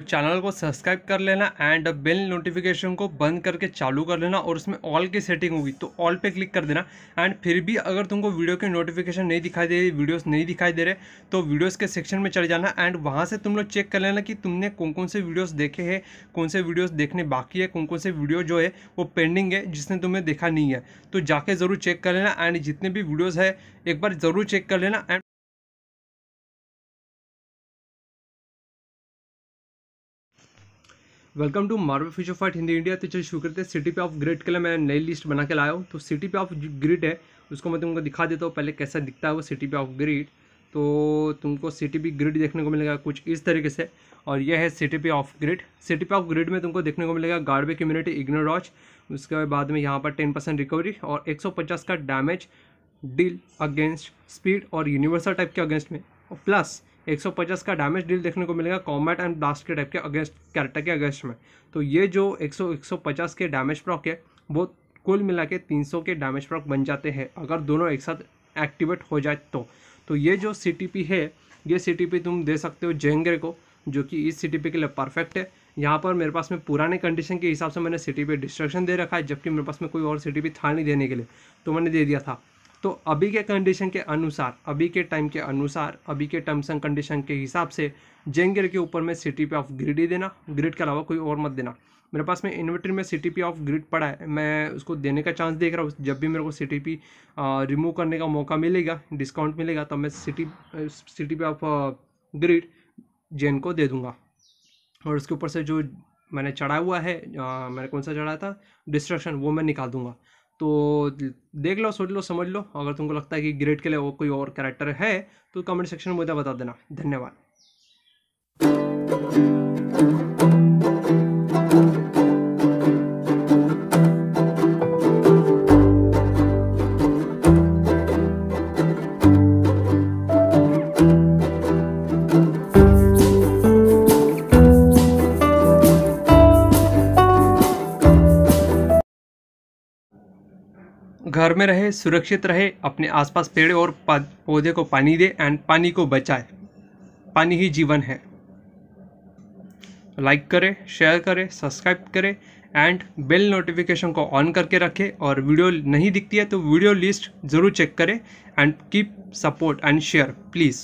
Channel को subscribe कर लेना एंड बेल नोटिफिकेशन को बंद करके चालू कर लेना और उसमें ऑल की सेटिंग होगी तो ऑल पे क्लिक कर देना। एंड फिर भी अगर तुमको वीडियो के नोटिफिकेशन नहीं दिखाई दे रही वीडियोस नहीं दिखाई दे रहे तो वीडियोस के सेक्शन में चले जाना एंड वहाँ से तुम लोग चेक कर लेना कि तुमने कौन कौन से वीडियोज़ देखे हैं, कौन से वीडियोज़ देखने बाकी है कौन कौन से वीडियो जो है वो पेंडिंग है, जिसने तुम्हें देखा नहीं है। तो जाके ज़रूर चेक कर लेना एंड जितने भी वीडियोज़ है, एक बार ज़रूर चेक कर लेना and welcome to Marvel Future Fight Hindi India. तो चलिए शुरू करते हैं। सिटी पे ऑफ़ ग्रिड के लिए मैं नई लिस्ट बना के लाया हूँ। तो सिटी पे ऑफ़ ग्रिड है, उसको मैं तुमको दिखा देता हूँ पहले कैसा दिखता है वो सिटी पे ऑफ़ ग्रिड तो तुमको सिटी पी ग्रिड देखने को मिलेगा कुछ इस तरीके से। और यह है C T P of greed C T P of greed में तुमको देखने को मिलेगा गार्डवे कम्युनिटी इग्नोरॉच उसके बाद में यहाँ पर टेन परसेंट रिकवरी और एक सौ पचास का डैमेज डील अगेंस्ट स्पीड और यूनिवर्सल टाइप के अगेंस्ट में। और प्लस 150 का डैमेज डील देखने को मिलेगा कॉम्बैट एंड ब्लास्ट के टाइप के अगेंस्ट, कैरेक्टर के अगेंस्ट में। तो ये जो 100 150 के डैमेज प्रॉक है, वो कुल मिला के तीन सौ के डैमेज प्रॉक बन जाते हैं, अगर दोनों एक साथ एक्टिवेट हो जाए तो। तो ये जो सीटीपी है, ये सीटीपी तुम दे सकते हो जेंगरे को, जो कि इस सीटीपी के लिए परफेक्ट है। यहाँ पर मेरे पास में पुराने कंडीशन के हिसाब से मैंने सिटी पे डिस्ट्रक्शन दे रखा है, जबकि मेरे पास में कोई और सिटी था नहीं देने के लिए। तो मैंने दे दिया था। तो अभी के कंडीशन के अनुसार अभी के टाइम के अनुसार अभी के टर्म्स एंड कंडीशन के हिसाब से जेंगर के ऊपर में सी पे ऑफ़ ग्रिड ही देना ग्रिड के अलावा कोई और मत देना। मेरे पास में इन्वर्टर में सी पे ऑफ़ ग्रिड पड़ा है मैं उसको देने का चांस देख रहा हूँ। जब भी मेरे को सी टी पी रिमूव करने का मौका मिलेगा डिस्काउंट मिलेगा तो मैं C T P of greed Jean को दे दूँगा। और उसके ऊपर से जो मैंने चढ़ा हुआ है आ, मैंने कौन सा चढ़ाया था? डिस्ट्रक्शन वो मैं निकाल दूँगा। तो देख लो, सोच लो, समझ लो। अगर तुमको लगता है कि ग्रेड के लिए वो कोई और कैरेक्टर है तो कमेंट सेक्शन में मुझे बता देना। धन्यवाद। घर में रहे, सुरक्षित रहे, अपने आसपास पेड़ और पौधे को पानी दे एंड पानी को बचाए। पानी ही जीवन है। लाइक करें शेयर करें सब्सक्राइब करें एंड बेल नोटिफिकेशन को ऑन करके रखें और वीडियो नहीं दिखती है तो वीडियो लिस्ट ज़रूर चेक करें and keep support and share please